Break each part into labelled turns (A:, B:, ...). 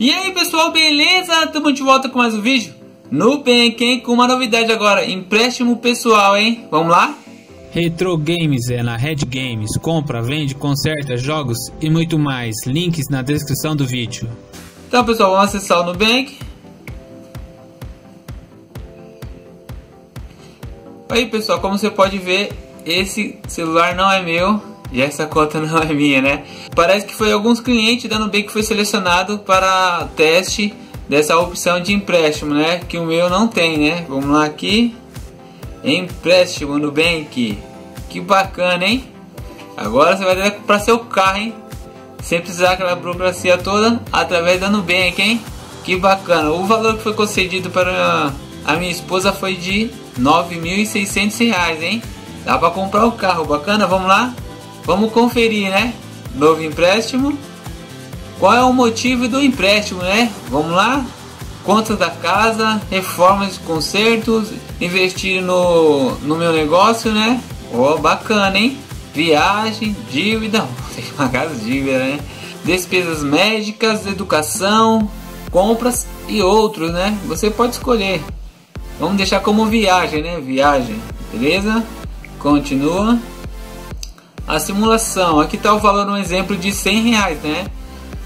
A: E aí pessoal, beleza? Tamo de volta com mais um vídeo Nubank, hein? Com uma novidade agora, empréstimo pessoal, hein? Vamos lá?
B: Retro Games é na Red Games, compra, vende, conserta jogos e muito mais, links na descrição do vídeo.
A: Então pessoal, vamos acessar o Nubank Aí pessoal, como você pode ver, esse celular não é meu e essa conta não é minha, né? Parece que foi alguns clientes da Nubank que foi selecionado para teste dessa opção de empréstimo, né? Que o meu não tem, né? Vamos lá aqui. Empréstimo Nubank. Que bacana, hein? Agora você vai ter para seu carro, hein? Sem precisar aquela burocracia toda através da Nubank, hein? Que bacana. O valor que foi concedido para a minha esposa foi de R$ 9.600, hein? Dá para comprar o carro, bacana? Vamos lá? Vamos conferir, né? Novo empréstimo. Qual é o motivo do empréstimo, né? Vamos lá? Contas da casa, reformas, consertos, investir no, no meu negócio, né? Oh, bacana, hein? Viagem, dívida, tem que pagar as dívidas, né? Despesas médicas, educação, compras e outros, né? Você pode escolher. Vamos deixar como viagem, né? Viagem, beleza? Continua a simulação. Aqui está o valor, um exemplo de 100 reais, né?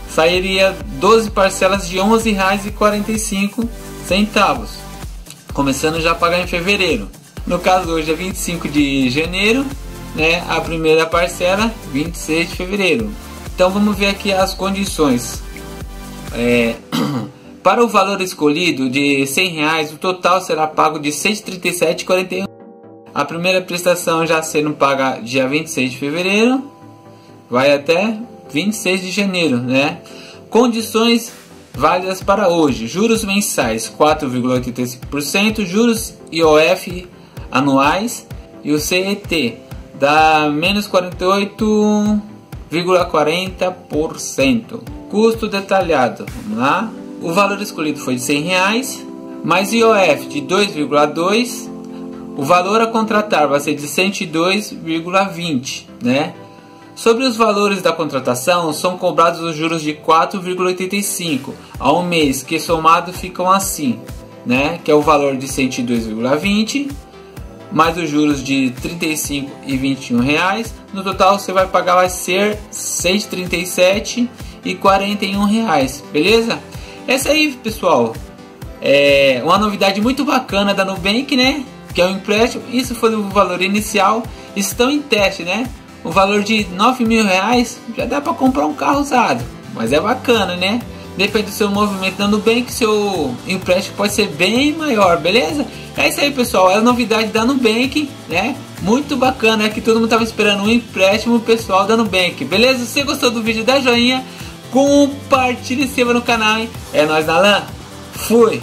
A: Sairia 12 parcelas de 11 reais e 45 centavos, começando já a pagar em fevereiro. No caso hoje é 25 de janeiro, né? A primeira parcela 26 de fevereiro. Então vamos ver aqui as condições. É, para o valor escolhido de 100 reais, o total será pago de 637,41 a primeira prestação já sendo paga dia 26 de fevereiro, vai até 26 de janeiro, né? Condições válidas para hoje: juros mensais 4,85%, juros IOF anuais e o CET dá menos 48,40%. Custo detalhado, vamos lá. O valor escolhido foi de 100 reais, mais IOF de 2,2 o valor a contratar vai ser de 102,20, né? Sobre os valores da contratação, são cobrados os juros de 4,85 ao mês, que somado ficam assim, né? Que é o valor de 102,20 mais os juros de 35 e 21 reais. No total você vai pagar vai ser 637 e 41 reais, beleza? Essa aí, pessoal, é uma novidade muito bacana da Nubank, né? Que é o empréstimo, isso foi o valor inicial, estão em teste, né? O valor de 9 mil reais já dá para comprar um carro usado, mas é bacana, né? Depende do seu movimento da Nubank, seu empréstimo pode ser bem maior, beleza? É isso aí, pessoal. É a novidade da Nubank, né? Muito bacana, é que todo mundo estava esperando um empréstimo pessoal da Nubank, beleza? Se você gostou do vídeo, dá joinha, compartilhe e inscreva no canal, hein? É nóis, Alan. Fui!